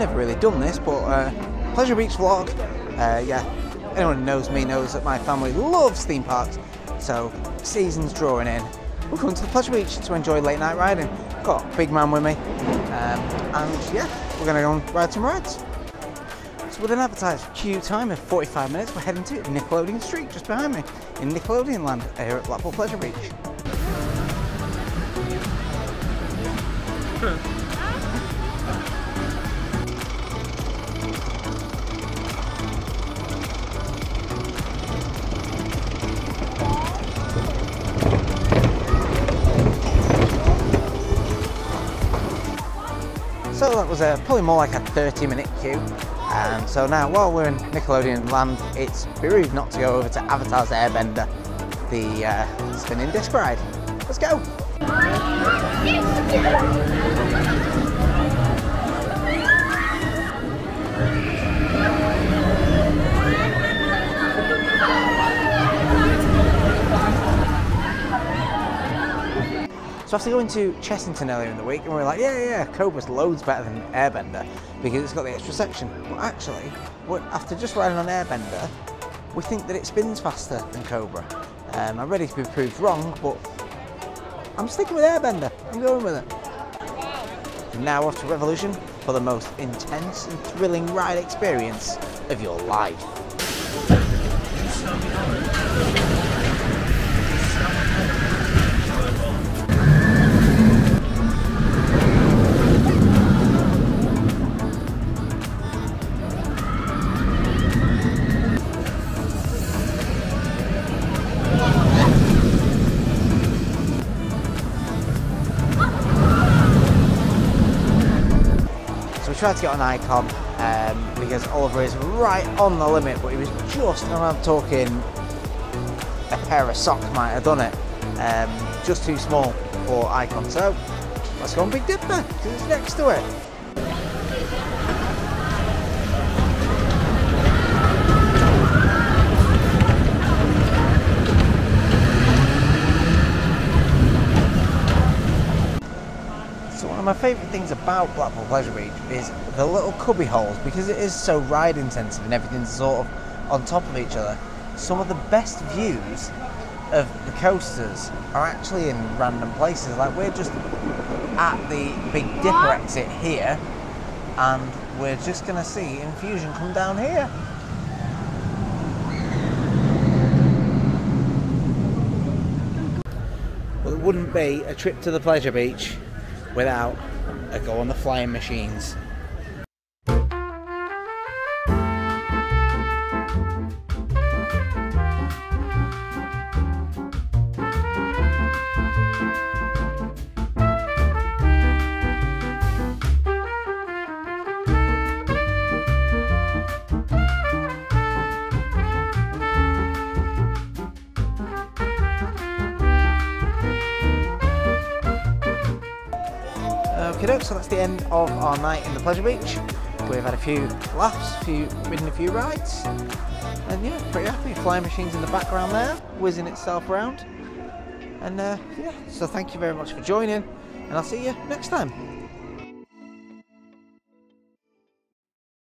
done this, but uh, Pleasure Beach vlog. Uh, yeah, anyone who knows me knows that my family loves theme parks, so season's drawing in. We're coming to the Pleasure Beach to enjoy late night riding. Got big man with me, um, and yeah, we're gonna go and ride some rides. So with an advertised queue time of 45 minutes, we're heading to Nickelodeon Streak, just behind me, in Nickelodeon Land, here at Blackpool Pleasure Beach. So that was uh, probably more like a 30 minute queue. And so now while we're in Nickelodeon land, it's bereaved not to go over to Avatar's Airbender, the uh, spinning disc ride. Let's go. So after going to Chessington earlier in the week, and we were like, yeah, yeah, Cobra's loads better than Airbender because it's got the extra section. But actually, after just riding on Airbender, we think that it spins faster than Cobra. Um, I'm ready to be proved wrong, but I'm sticking with Airbender. I'm going with it. Now off to Revolution for the most intense and thrilling ride experience of your life. Tried to get an icon um, because Oliver is right on the limit, but he was just, and I'm talking a pair of socks might have done it. Um, just too small for icon. So let's go on Big Dipper because it's next to it. One of my favourite things about Blackpool Pleasure Beach is the little cubby holes because it is so ride intensive and everything's sort of on top of each other. Some of the best views of the coasters are actually in random places. Like we're just at the Big Dipper exit here, and we're just gonna see Infusion come down here. Well, it wouldn't be a trip to the pleasure beach without a go on the flying machines. Okay, so that's the end of our night in the Pleasure Beach. We've had a few laughs, few ridden a few rides, and yeah, pretty happy. Flying machines in the background there, whizzing itself around. And uh, yeah, so thank you very much for joining, and I'll see you next time.